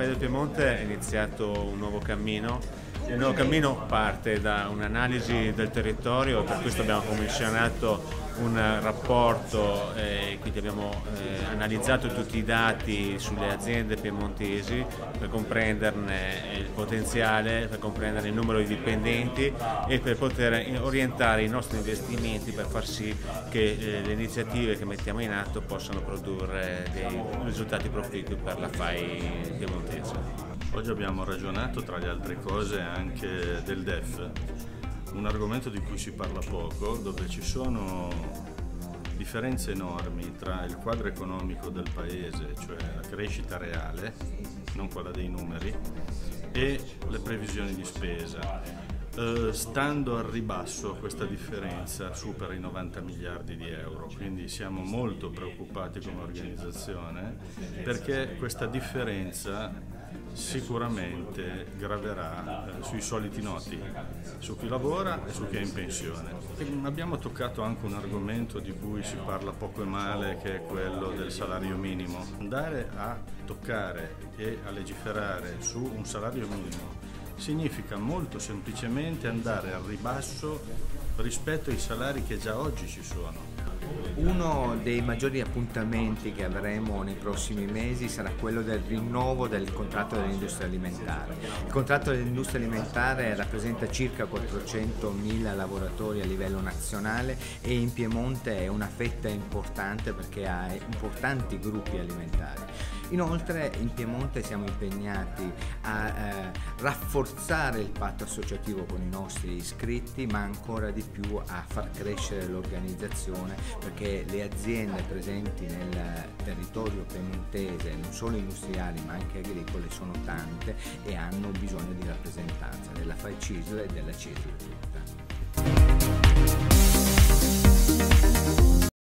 Fai del Piemonte è iniziato un nuovo cammino. Il nuovo cammino parte da un'analisi del territorio, per questo abbiamo commissionato un rapporto, eh, quindi abbiamo eh, analizzato tutti i dati sulle aziende piemontesi per comprenderne il potenziale, per comprendere il numero di dipendenti e per poter orientare i nostri investimenti per far sì che eh, le iniziative che mettiamo in atto possano produrre dei risultati proficui per la FAI piemontese. Oggi abbiamo ragionato tra le altre cose anche del DEF un argomento di cui si parla poco, dove ci sono differenze enormi tra il quadro economico del paese, cioè la crescita reale, non quella dei numeri, e le previsioni di spesa. Uh, stando al ribasso questa differenza supera i 90 miliardi di euro, quindi siamo molto preoccupati come organizzazione perché questa differenza sicuramente graverà eh, sui soliti noti, su chi lavora e su chi è in pensione. E abbiamo toccato anche un argomento di cui si parla poco e male, che è quello del salario minimo. Andare a toccare e a legiferare su un salario minimo significa molto semplicemente andare al ribasso rispetto ai salari che già oggi ci sono. Uno dei maggiori appuntamenti che avremo nei prossimi mesi sarà quello del rinnovo del contratto dell'industria alimentare. Il contratto dell'industria alimentare rappresenta circa 400.000 lavoratori a livello nazionale e in Piemonte è una fetta importante perché ha importanti gruppi alimentari. Inoltre in Piemonte siamo impegnati a eh, rafforzare il patto associativo con i nostri iscritti ma ancora di più a far crescere l'organizzazione perché le aziende presenti nel territorio piemontese, non solo industriali ma anche agricole, sono tante e hanno bisogno di rappresentanza della FAI CISL e della CISL tutta.